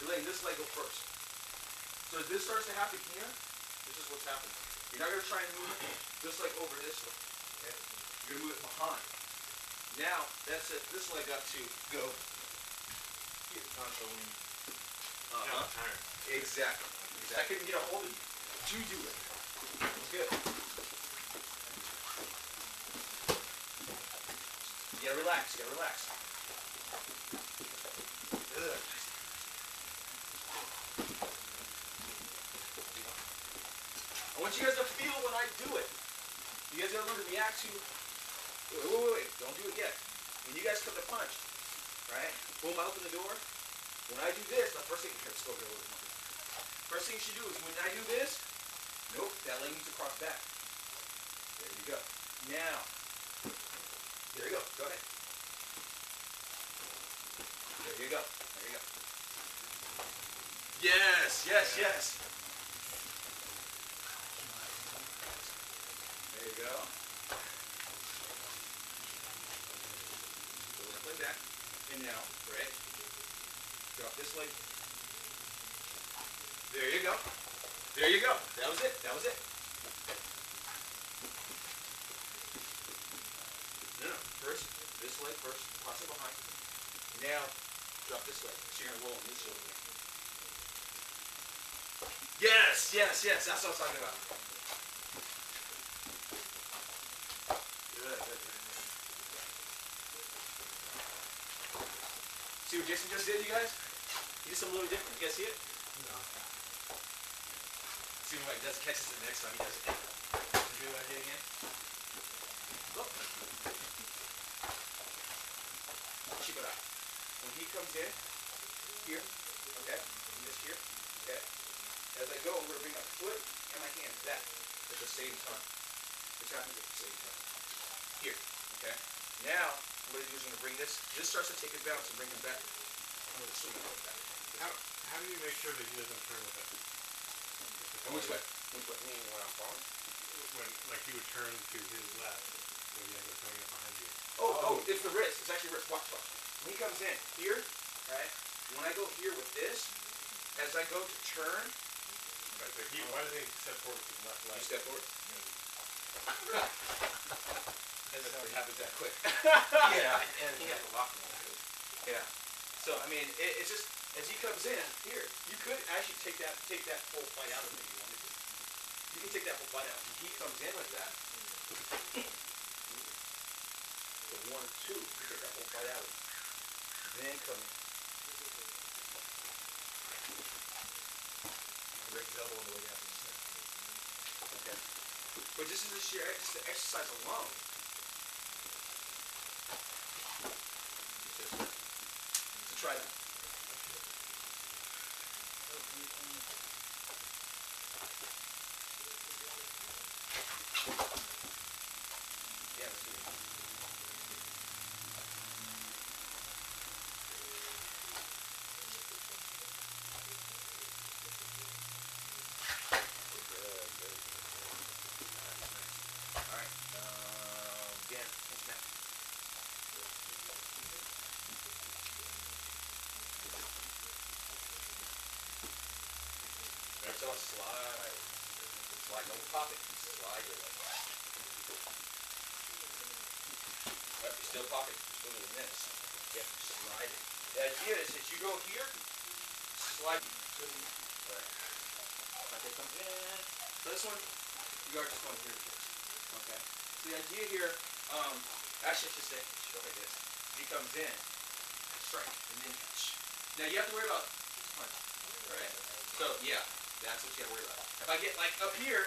you're letting this leg go first. So if this starts to happen here, this is what's happening. You're not gonna try and move it this leg over this way. Okay? You're gonna move it behind. Now that's it. This leg got to go Get here. Uh-huh. Exactly. exactly. I couldn't get a hold of you. You do it. Good. You gotta relax. You gotta relax. Want you guys to feel when I do it. You guys gotta learn to react to. Wait, wait, wait, wait. Don't do it yet. When you guys come to punch, right? Boom, I open the door. When I do this, the first thing. First thing you should do is when I do this, nope, that leg needs to cross back. There you go. Now, there you go. Go ahead. There you go. There you go. Yes, yes, yes. There you go. So we're that. And now, right? Drop this leg. There you go. There you go. That was it. That was it. No, no. First, this leg first. Cross it behind. Now, drop this leg. So you're gonna roll on this shoulder. Yes, yes, yes. That's what I was talking about. Good, good, good. See what Jason just did, you guys? He did something a little different. You guys see it? No. See if he does catches it next time he does it. Do what I did again. Look. Check it out. When he comes in, here, okay, and this here, okay. As I go, I'm gonna bring my foot and my hand back at the same time. Which happens at the same time. Here, okay. Now, what I'm gonna do is I'm gonna bring this. This starts to take his balance and bring him back. I'm gonna swing him back. How, how do you make sure that he doesn't turn with it? And which way? Which way? mean when I'm falling? When, like he would turn to his left when you end up coming up behind you. Oh, oh, it's the wrist. It's actually wrist. Watch, watch. When he comes in here, right? When I go here with this, as I go to turn, Right, so he, why does he step forward with his left you step forward. Doesn't always happen that quick. Yeah, and he has a lock it. Yeah. So I mean, it, it's just as he comes in here, you could actually take that take that whole fight out of him if you wanted to. You can take that whole fight out. When he comes in with that, the one two, you take that whole fight out. Then come in. Break elbow on the way to. Okay. But this is the sheer ex- the exercise alone. Just to try that. Yeah, let's do it. All right. Um, Dan, what's next? That's all slide. Slide, don't pop it. Slide leg. Yep, you're still popping. You're still doing this. Yep, slide it. The idea is that you go here, slide to the right. Okay, come in. So this one, you are just going here first. Okay. So the idea here, um, actually, I should say, show like this. He comes in, strike, and then catch. Now you have to worry about punch. Right. So yeah, that's what you to worry about. If I get like up here,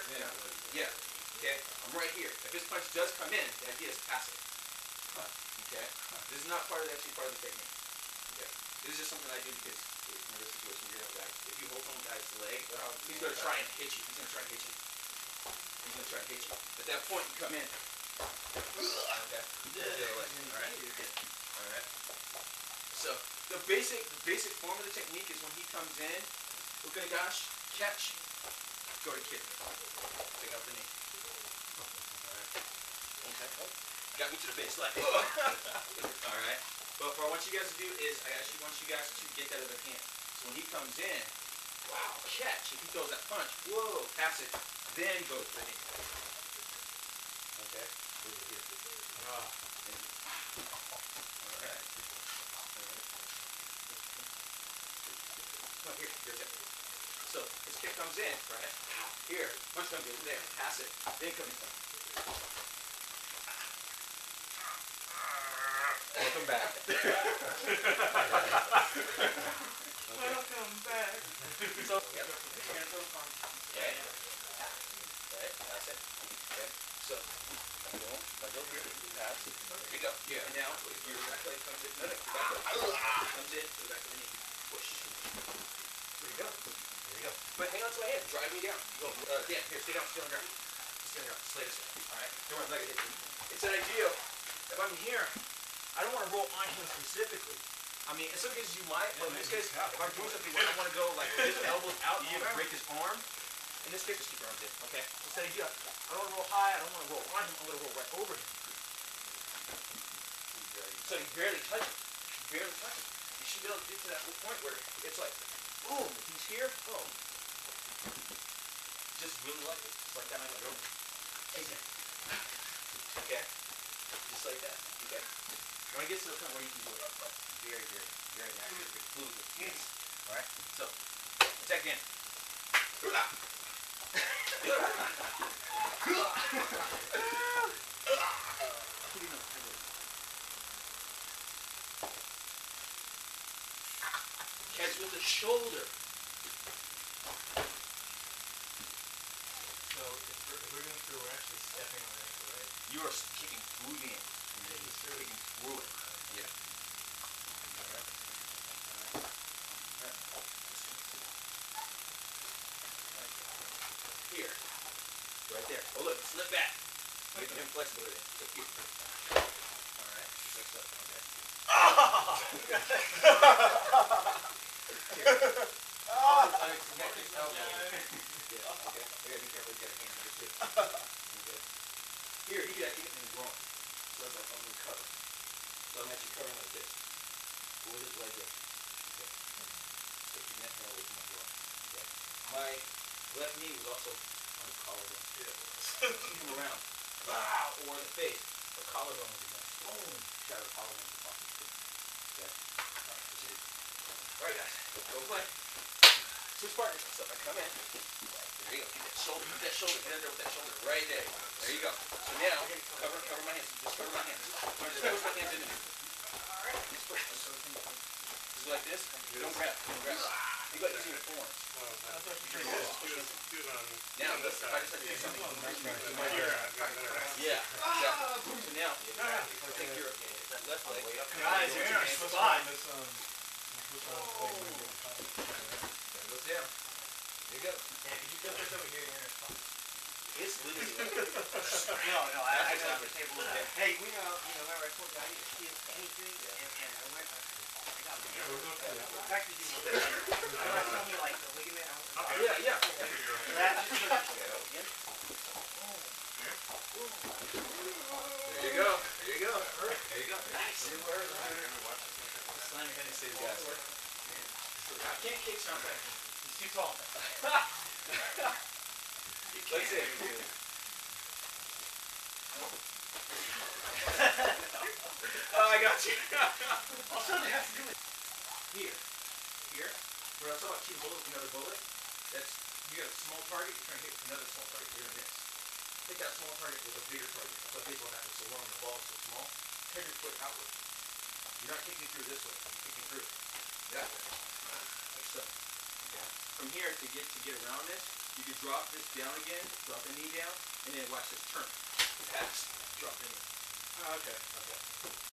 yeah, okay, I'm right here. If his punch does come in, the idea is pass it. Okay. This is not part of actually part of the technique. Okay. This is just something I do because in this situation you're gonna have if you hold some guy's leg, he's gonna try and hit you. He's gonna try and hit you. He's gonna try and hit you. At that point, you come in. Okay. All right. All right. So the basic, the basic form of the technique is when he comes in, uke nagashi, catch, go to kick. Take out the knee. Okay. Got me to the base, like. All right. But what I want you guys to do is, I actually want you guys to get that other hand. So when he comes in, wow, catch. If he throws that punch, whoa, pass it, then go to the knee. Okay? Ah, Alright. Oh, here, here's it. So his kick comes in, right? Here, punch comes in, there, pass it, then come in. Welcome back. Welcome back. So, yep. Okay. Right, that's it. Okay. So, boom, I here, pass. There you go. Yeah. And now, your back leg comes in, no, no, back leg comes in to the back of the knee. Push. There you go. There you go. But hang on to drive me down. Go, uh, Dan, here, stay down, stay on the ground. Stay on the ground, just lay this way. Alright? Don't worry, let it. It's an idea, if I'm here, I don't wanna roll on him specifically. I mean, in some cases you might, but in this case, if I'm doing something where I wanna go like his elbows out, you wanna break his arm, in this case, just keep your arms in, okay? It's an idea. I don't wanna roll high, I don't wanna roll on him, I'm gonna roll right over him. So you barely touch him. You barely touch him. You should be able to get to that point where it's like, boom, he's here, boom. Just really like it. Just like that, I go. He's in. Okay? Just like that. Okay? When it gets to the point where you can do it very, very, very naturally, fluidly. Alright? So, attack again. Catch with the shoulder. so if we're, if we're through, actually stepping on it, right? You are kicking through the ankle. Kicking through it. Yeah. Alright. Alright. Here. Right there. Oh look, slip back. Making him flexible with it. So here. Alright. Next up. Okay. Here. Unexpected elbow. Yeah, okay. I gotta be careful, you got a hand here too. Okay. Here, he got hit in the groin. So that's like under cover. So I'm actually covering like this. With his leg up. Okay. So keep that hand away from my groin. Okay. My left knee was also on the collarbone. Yeah. Keep him around. Wow! Or the face. The collarbone was against. Boom! Shatter the collarbone in the pocket. Okay. Alright, proceed. Alright guys, go play. Switch partners. So if I come in, there you go. Get that shoulder, get that shoulder, get in there with that shoulder right there. There you go. So now, cover, cover my hands. Just cover my hands. Just push my hands in there. Just push. Just like this. Don't grab. Don't grab. You got using your forearms. That's Just do push. it, do it on, Now, if. I decide to do something, You might hear it, I've got better. yeah, exactly. So now, take your left leg. Guys, you're in our spot. There goes down. There you go. Yeah, you flip this over here? You're in our spot. It's literally. No, no, I, I got the table with that. Hey, we know, you know, remember I told you I didn't feel anything, and, and I went, I got the, Yeah, we're going through that. in fact, did you, I told me like the ligament, Okay. Yeah, yeah. That, There you go. There you go. There you go. Nice. Slam your head and say gas. I can't kick something. He's too tall. Oh, I got you. it has to do with, Here. Here. When I talking about shooting bullets with another bullet, that's, you got a small target, you're trying to hit with another small target, you're gonna miss. Take that small target with a bigger target. That's why baseball is so long and the ball is so small. Turn your foot outward. You're not kicking through this way, you're kicking through that way. Like so. From here to get to get around this, you can drop this down again, drop the knee down, and then watch this turn. Pass. Drop the knee. Oh, okay. Okay.